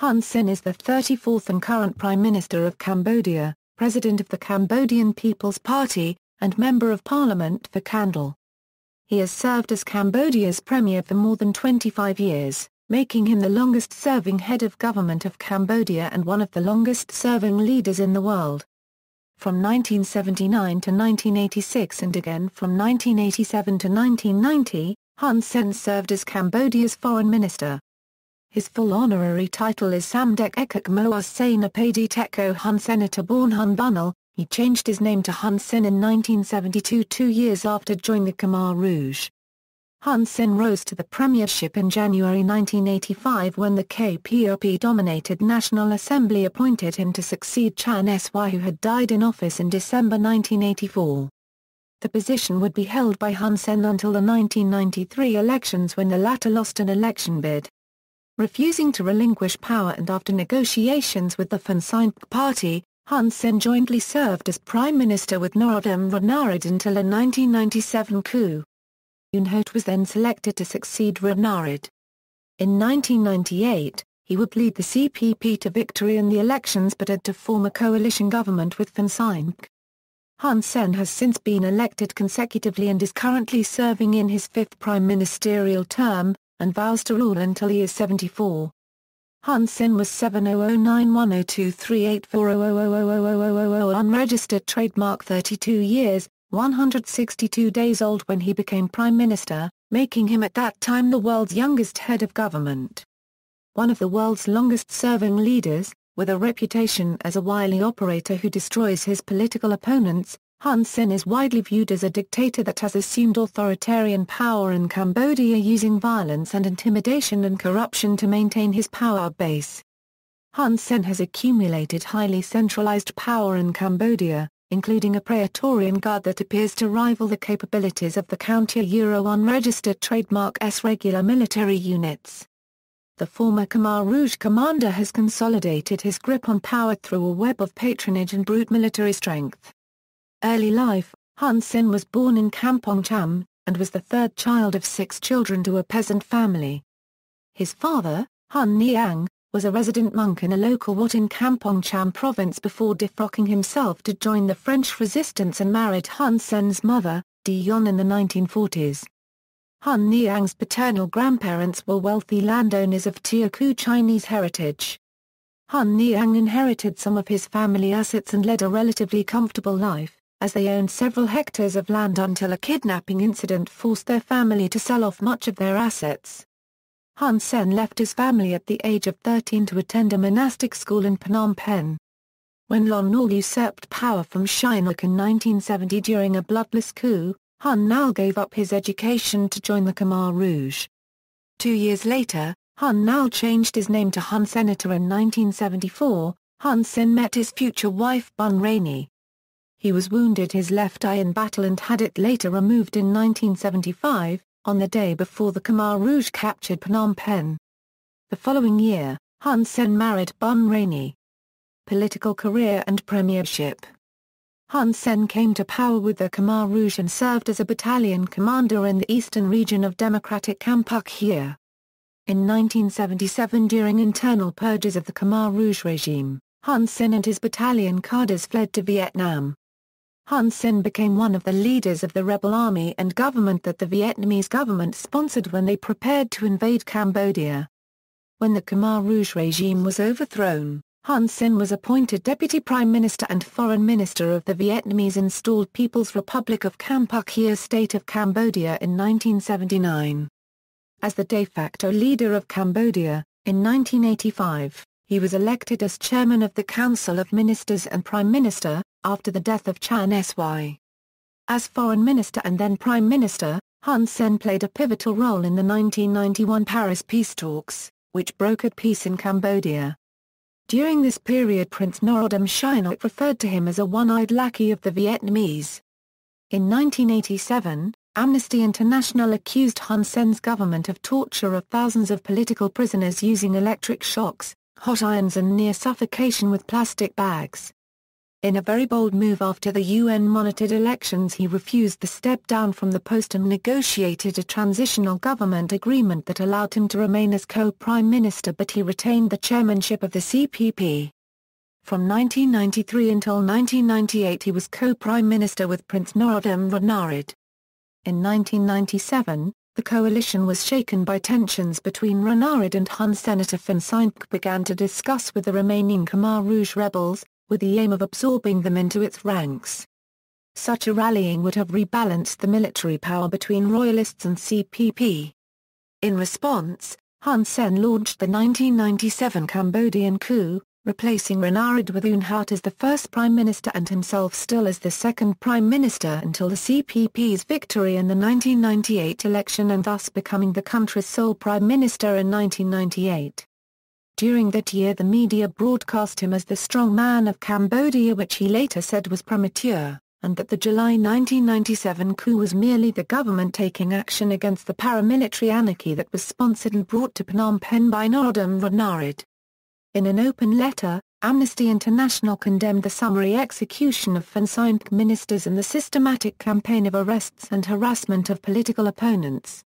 Hun Sen is the 34th and current Prime Minister of Cambodia, President of the Cambodian People's Party, and Member of Parliament for Kandal. He has served as Cambodia's Premier for more than 25 years, making him the longest-serving head of government of Cambodia and one of the longest-serving leaders in the world. From 1979 to 1986 and again from 1987 to 1990, Hun Sen served as Cambodia's foreign minister. His full honorary title is Samdech Akeak Moha Senapadi Techo Hun Senator born Hun Bunal. He changed his name to Hun Sen in 1972 two years after joining the Khmer Rouge. Hun Sen rose to the premiership in January 1985 when the KPRP-dominated National Assembly appointed him to succeed Chan Sy who had died in office in December 1984. The position would be held by Hun Sen until the 1993 elections when the latter lost an election bid refusing to relinquish power and after negotiations with the FUNCINPEC party, Hun Sen jointly served as prime minister with Norodom Ranariddh until a 1997 coup. Yuen was then selected to succeed Ranariddh. In 1998, he would lead the CPP to victory in the elections but had to form a coalition government with FUNCINPEC Hun Sen has since been elected consecutively and is currently serving in his fifth prime ministerial term, and vows to rule until he is 74. Hun Sen was 70091023840000000 unregistered trademark 32 years, 162 days old when he became prime minister, making him at that time the world's youngest head of government. One of the world's longest-serving leaders, with a reputation as a wily operator who destroys his political opponents, Hun Sen is widely viewed as a dictator that has assumed authoritarian power in Cambodia using violence and intimidation and corruption to maintain his power base. Hun Sen has accumulated highly centralized power in Cambodia, including a Praetorian Guard that appears to rival the capabilities of the counter-Euro unregistered trademark S regular military units. The former Khmer Rouge commander has consolidated his grip on power through a web of patronage and brute military strength. Early life Hun Sen was born in Kampong Cham, and was the third child of six children to a peasant family. His father, Hun Neang, was a resident monk in a local wat in Kampong Cham province before defrocking himself to join the French resistance and married Hun Sen's mother, Dion in the 1940s. Hun Neang's paternal grandparents were wealthy landowners of Teochew Chinese heritage. Hun Neang inherited some of his family assets and led a relatively comfortable life as they owned several hectares of land until a kidnapping incident forced their family to sell off much of their assets. Hun Sen left his family at the age of 13 to attend a monastic school in Phnom Penh. When Lon Nol usurped power from Sihanouk in 1970 during a bloodless coup, Hun Bunal gave up his education to join the Khmer Rouge. Two years later, Hun Bunal changed his name to Hun Senator in 1974. Hun Sen met his future wife Bun Rany, he was wounded his left eye in battle and had it later removed in 1975, on the day before the Khmer Rouge captured Phnom Penh. The following year, Hun Sen married Bun Rany. Political career and premiership Hun Sen came to power with the Khmer Rouge and served as a battalion commander in the eastern region of Democratic Kampuchea. In 1977 during internal purges of the Khmer Rouge regime, Hun Sen and his battalion cadres fled to Vietnam. Hun Sen became one of the leaders of the rebel army and government that the Vietnamese government sponsored when they prepared to invade Cambodia. When the Khmer Rouge regime was overthrown, Hun Sen was appointed Deputy Prime Minister and Foreign Minister of the Vietnamese-installed People's Republic of Kampuchea State of Cambodia in 1979. As the de facto leader of Cambodia, in 1985, he was elected as chairman of the Council of Ministers and Prime Minister, after the death of Chan Sy. As foreign minister and then prime minister, Hun Sen played a pivotal role in the 1991 Paris peace talks, which brokered peace in Cambodia. During this period Prince Norodom Sihanouk referred to him as a one-eyed lackey of the Vietnamese. In 1987, Amnesty International accused Hun Sen's government of torture of thousands of political prisoners using electric shocks, hot irons and near suffocation with plastic bags. In a very bold move after the UN-monitored elections he refused the step down from the post and negotiated a transitional government agreement that allowed him to remain as co-prime minister but he retained the chairmanship of the CPP. From 1993 until 1998 he was co-prime minister with Prince Norodom Ranariddh. In 1997, the coalition was shaken by tensions between Ranariddh and Hun Senator Thein began to discuss with the remaining Khmer Rouge rebels, with the aim of absorbing them into its ranks. Such a rallying would have rebalanced the military power between royalists and CPP. In response, Hun Sen launched the 1997 Cambodian coup, replacing Ranariddh with Huot as the first prime minister and himself still as the second prime minister until the CPP's victory in the 1998 election and thus becoming the country's sole prime minister in 1998. During that year the media broadcast him as the strong man of Cambodia which he later said was premature, and that the July 1997 coup was merely the government taking action against the paramilitary anarchy that was sponsored and brought to Phnom Penh by Norodom Ranariddh. In an open letter, Amnesty International condemned the summary execution of FUNCINPEC ministers and the systematic campaign of arrests and harassment of political opponents.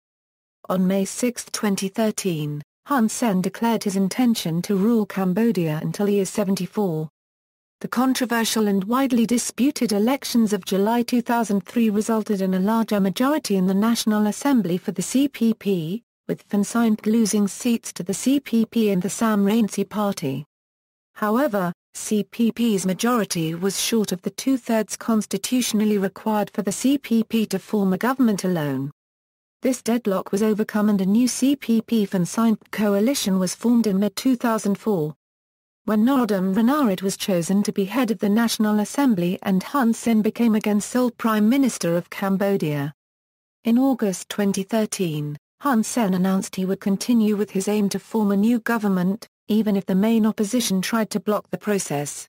On May 6, 2013, Hun Sen declared his intention to rule Cambodia until he is 74. The controversial and widely disputed elections of July 2003 resulted in a larger majority in the National Assembly for the CPP, with FUNCINPEC losing seats to the CPP and the Sam Rainsy party. However, CPP's majority was short of the two-thirds constitutionally required for the CPP to form a government alone. This deadlock was overcome and a new CPP FUNCINPEC coalition was formed in mid-2004. When Norodom Ranariddh was chosen to be head of the National Assembly and Hun Sen became again sole Prime Minister of Cambodia. In August 2013, Hun Sen announced he would continue with his aim to form a new government, even if the main opposition tried to block the process.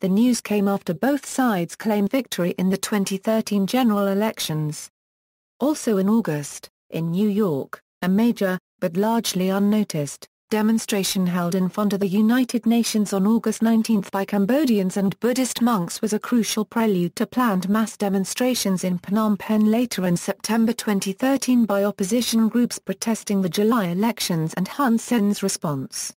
The news came after both sides claimed victory in the 2013 general elections. Also in August, in New York, a major, but largely unnoticed, demonstration held in front of the United Nations on August 19 by Cambodians and Buddhist monks was a crucial prelude to planned mass demonstrations in Phnom Penh later in September 2013 by opposition groups protesting the July elections and Hun Sen's response.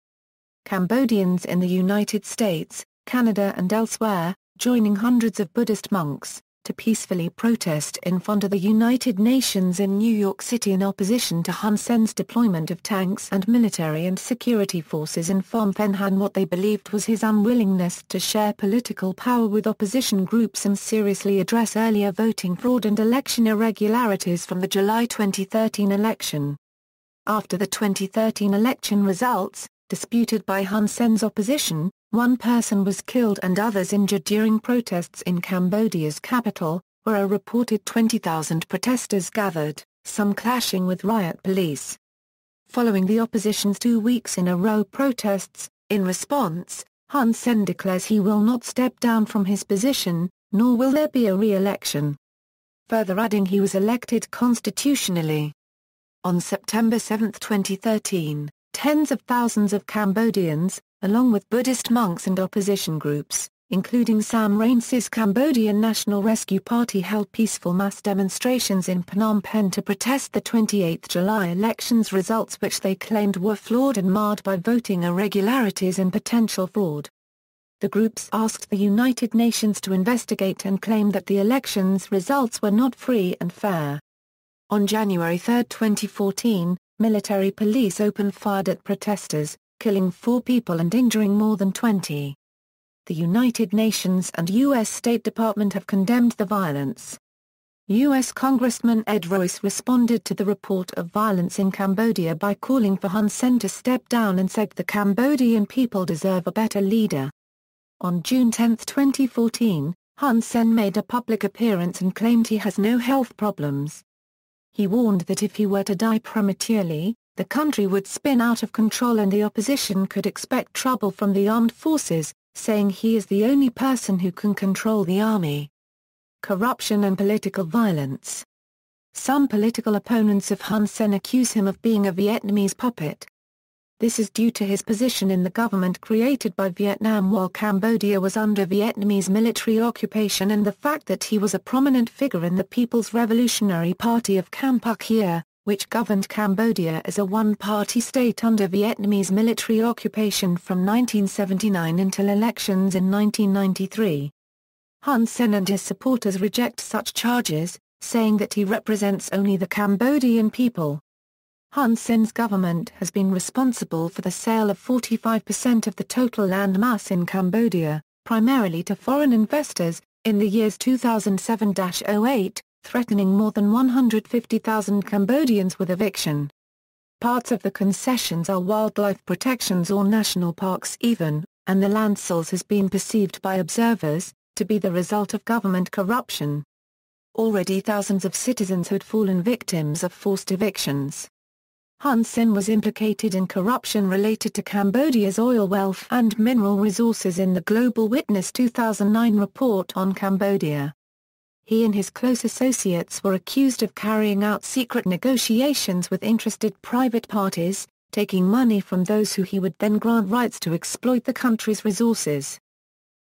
Cambodians in the United States, Canada and elsewhere, joining hundreds of Buddhist monks, to peacefully protest in front of the United Nations in New York City in opposition to Hun Sen's deployment of tanks and military and security forces in Phnom Penh and what they believed was his unwillingness to share political power with opposition groups and seriously address earlier voting fraud and election irregularities from the July 2013 election. After the 2013 election results, disputed by Hun Sen's opposition, one person was killed and others injured during protests in Cambodia's capital, where a reported 20,000 protesters gathered, some clashing with riot police. Following the opposition's two weeks in a row protests, in response, Hun Sen declares he will not step down from his position, nor will there be a re-election. Further adding he was elected constitutionally. On September 7, 2013, tens of thousands of Cambodians, along with Buddhist monks and opposition groups, including Sam Rainsy's Cambodian National Rescue Party held peaceful mass demonstrations in Phnom Penh to protest the 28 July elections results which they claimed were flawed and marred by voting irregularities and potential fraud. The groups asked the United Nations to investigate and claimed that the elections' results were not free and fair. On January 3, 2014, military police opened fire at protesters, killing four people and injuring more than 20. The United Nations and U.S. State Department have condemned the violence. U.S. Congressman Ed Royce responded to the report of violence in Cambodia by calling for Hun Sen to step down and said the Cambodian people deserve a better leader. On June 10, 2014, Hun Sen made a public appearance and claimed he has no health problems. He warned that if he were to die prematurely, the country would spin out of control and the opposition could expect trouble from the armed forces, saying he is the only person who can control the army. Corruption and political violence Some political opponents of Hun Sen accuse him of being a Vietnamese puppet. This is due to his position in the government created by Vietnam while Cambodia was under Vietnamese military occupation and the fact that he was a prominent figure in the People's Revolutionary Party of Kampuchea, which governed Cambodia as a one-party state under Vietnamese military occupation from 1979 until elections in 1993. Hun Sen and his supporters reject such charges, saying that he represents only the Cambodian people. Hun Sen's government has been responsible for the sale of 45% of the total land mass in Cambodia, primarily to foreign investors, in the years 2007-08, threatening more than 150,000 Cambodians with eviction. Parts of the concessions are wildlife protections or national parks even, and the land sales has been perceived by observers, to be the result of government corruption. Already thousands of citizens had fallen victims of forced evictions. Hun Sen was implicated in corruption related to Cambodia's oil wealth and mineral resources in the Global Witness 2009 report on Cambodia. He and his close associates were accused of carrying out secret negotiations with interested private parties, taking money from those who he would then grant rights to exploit the country's resources.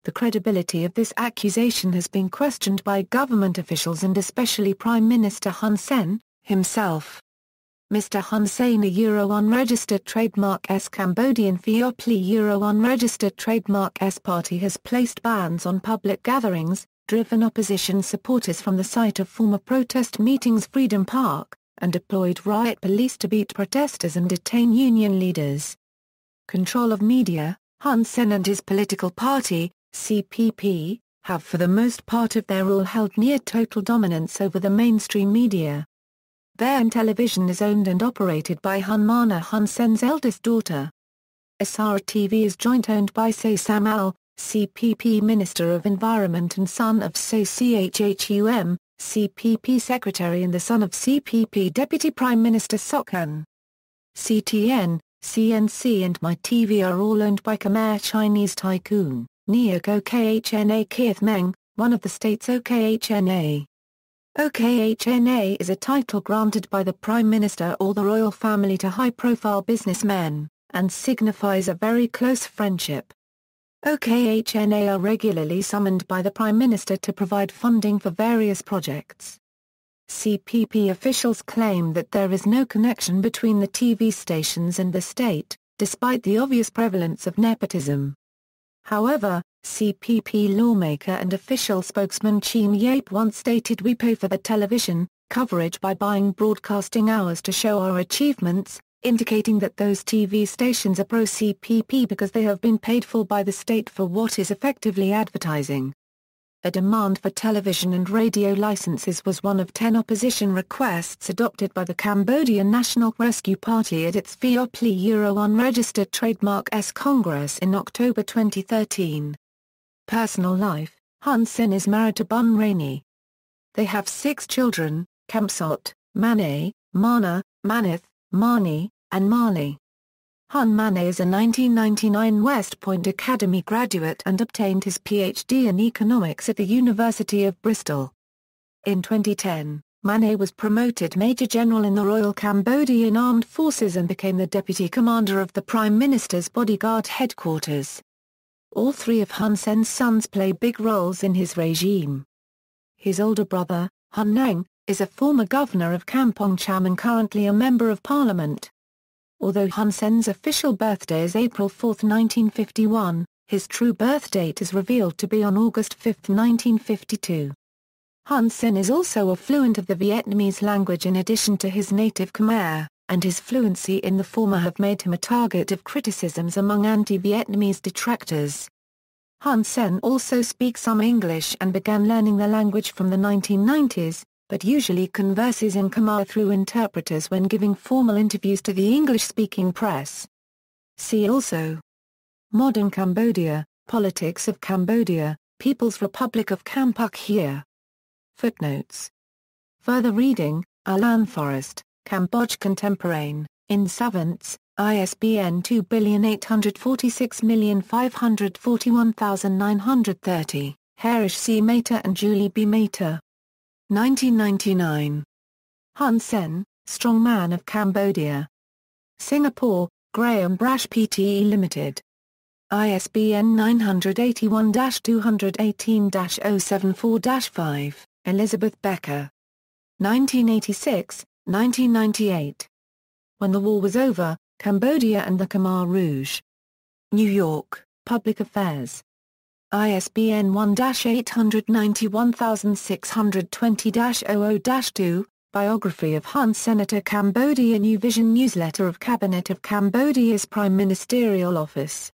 The credibility of this accusation has been questioned by government officials and especially Prime Minister Hun Sen, himself. Mr. Hun Sen a Euro unregistered trademark S Cambodian Phiopli Euro unregistered trademark S party has placed bans on public gatherings, driven opposition supporters from the site of former protest meetings Freedom Park, and deployed riot police to beat protesters and detain union leaders. Control of media, Hun Sen and his political party, CPP, have for the most part of their rule held near total dominance over the mainstream media. Their television is owned and operated by Hun Mana Hun Sen's eldest daughter. Apsara TV is joint-owned by Say Samal, CPP Minister of Environment and son of Say Chhum, CPP Secretary and the son of CPP Deputy Prime Minister Sok An. CTN, CNC and MyTV are all owned by Khmer Chinese tycoon, Neok Okhna Kith Meng, one of the state's Okhna. OKHNA is a title granted by the Prime Minister or the royal family to high-profile businessmen, and signifies a very close friendship. OKHNA are regularly summoned by the Prime Minister to provide funding for various projects. CPP officials claim that there is no connection between the TV stations and the state, despite the obvious prevalence of nepotism. However, CPP lawmaker and official spokesman Cheam Yeap once stated we pay for the television coverage by buying broadcasting hours to show our achievements, indicating that those TV stations are pro-CPP because they have been paid for by the state for what is effectively advertising. A demand for television and radio licenses was one of ten opposition requests adopted by the Cambodian National Rescue Party at its Phiopli Euro unregistered trademark S Congress in October 2013. Personal life Hun Sen is married to Bun Rany. They have six children, Khamsot, Manet, Mana, Manith, Mani, and Mali. Hun Manet is a 1999 West Point Academy graduate and obtained his Ph.D. in economics at the University of Bristol. In 2010, Manet was promoted Major General in the Royal Cambodian Armed Forces and became the Deputy Commander of the Prime Minister's Bodyguard Headquarters. All three of Hun Sen's sons play big roles in his regime. His older brother, Hun Neng, is a former governor of Kampong Cham and currently a member of parliament. Although Hun Sen's official birthday is April 4, 1951, his true birth date is revealed to be on August 5, 1952. Hun Sen is also a fluent of the Vietnamese language in addition to his native Khmer, and his fluency in the former have made him a target of criticisms among anti-Vietnamese detractors. Hun Sen also speaks some English and began learning the language from the 1990s, but usually converses in Khmer through interpreters when giving formal interviews to the English-speaking press. See also Modern Cambodia, Politics of Cambodia, People's Republic of Kampuchea. Footnotes Further reading, Alan Forrest, Cambodge Contemporain, in Savants, ISBN 2846541930, Harish C. Mehta and Julie B. Mehta. 1999. Hun Sen, Strong Man of Cambodia. Singapore, Graham Brash Pte Limited. ISBN 981-218-074-5, Elizabeth Becker. 1986, 1998. When the war was over, Cambodia and the Khmer Rouge. New York, Public Affairs. ISBN 1-891620-00-2, Biography of Hun Senator Cambodia New Vision Newsletter of Cabinet of Cambodia's Prime Ministerial Office